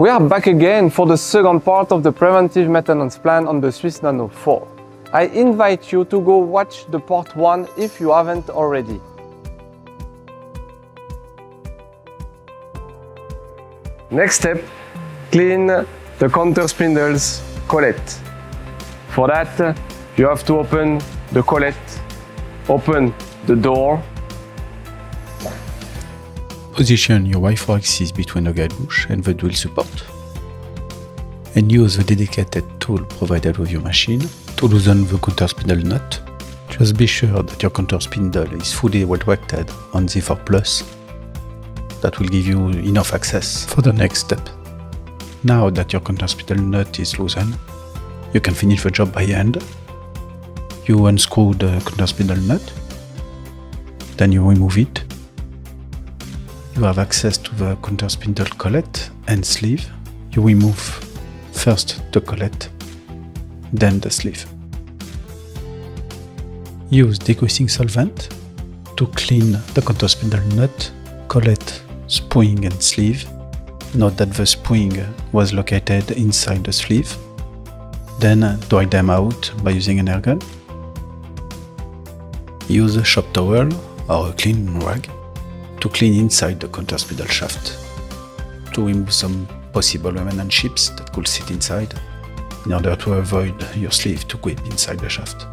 We are back again for the second part of the preventive maintenance plan on the SwissNano 4. I invite you to go watch the part 1 if you haven't already. Next step, clean the counter spindles collet. For that, you have to open the collet, open the door. Position your Y4 axis between the guide bush and the dual support. And use the dedicated tool provided with your machine to loosen the counter spindle nut. Just be sure that your counter spindle is fully wetted on the 4 Plus. That will give you enough access for the next step. Now that your counter spindle nut is loosened, you can finish the job by hand. You unscrew the counter spindle nut, then you remove it. You have access to the counter spindle collet and sleeve. You remove first the collet, then the sleeve. Use degreasing solvent to clean the counter spindle nut, collet, spring and sleeve. Note that the spring was located inside the sleeve. Then uh, dry them out by using an air gun. Use a shop towel or a clean rag to clean inside the counter spindle shaft to remove some possible remnant chips that could sit inside in order to avoid your sleeve to grip inside the shaft.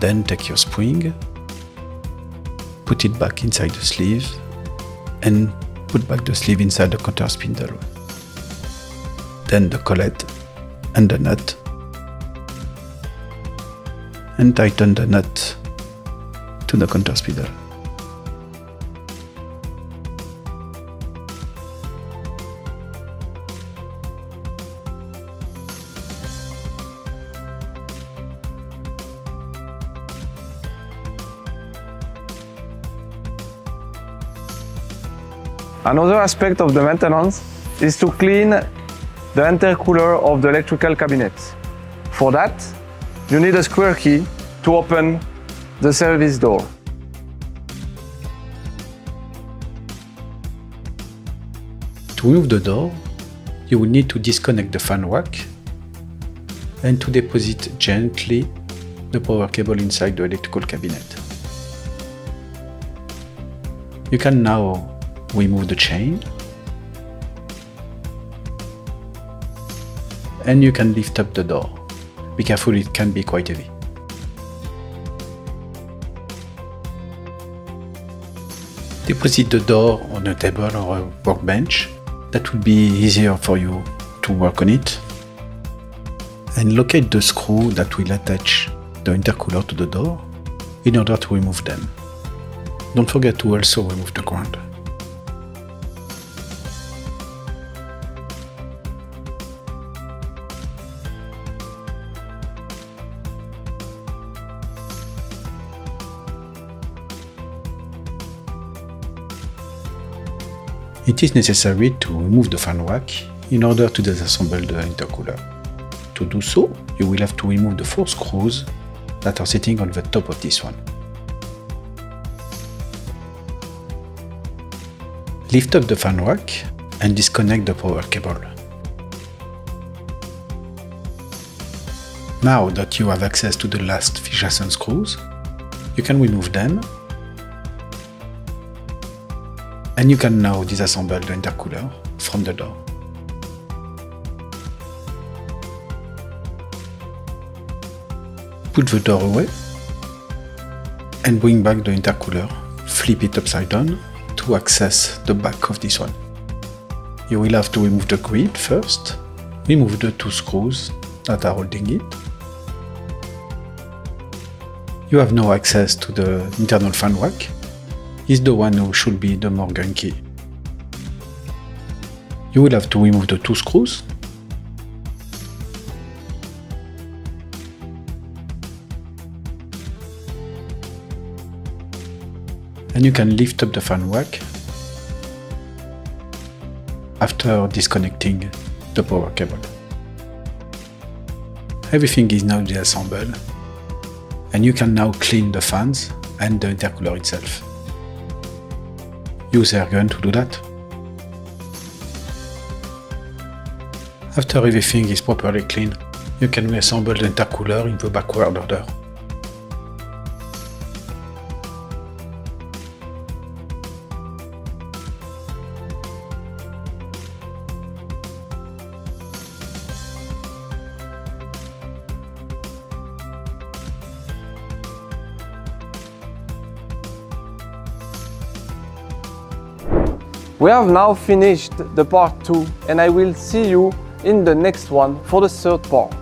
Then take your spring, put it back inside the sleeve and put back the sleeve inside the counter spindle. Then the collet and the nut and tighten the nut to the counter spindle. Another aspect of the maintenance is to clean the intercooler of the electrical cabinet. For that, you need a square key to open the service door. To remove the door, you will need to disconnect the fan rack and to deposit gently the power cable inside the electrical cabinet. You can now remove the chain and you can lift up the door. Be careful, it can be quite heavy. Deposit the door on a table or a workbench. That will be easier for you to work on it. And locate the screw that will attach the intercooler to the door in order to remove them. Don't forget to also remove the ground. It is necessary to remove the fan rack in order to disassemble the intercooler. To do so, you will have to remove the four screws that are sitting on the top of this one. Lift up the fan rack and disconnect the power cable. Now that you have access to the last Fischerson screws, you can remove them and you can now disassemble the intercooler from the door. Put the door away and bring back the intercooler. Flip it upside down to access the back of this one. You will have to remove the grid first, remove the two screws that are holding it. You have now access to the internal fan rack is the one who should be the Morgan key. You will have to remove the two screws. And you can lift up the fan rack after disconnecting the power cable. Everything is now disassembled and you can now clean the fans and the intercooler itself. Use air gun to do that. After everything is properly clean, you can reassemble the intercooler in the backward order. We have now finished the part 2 and I will see you in the next one for the third part.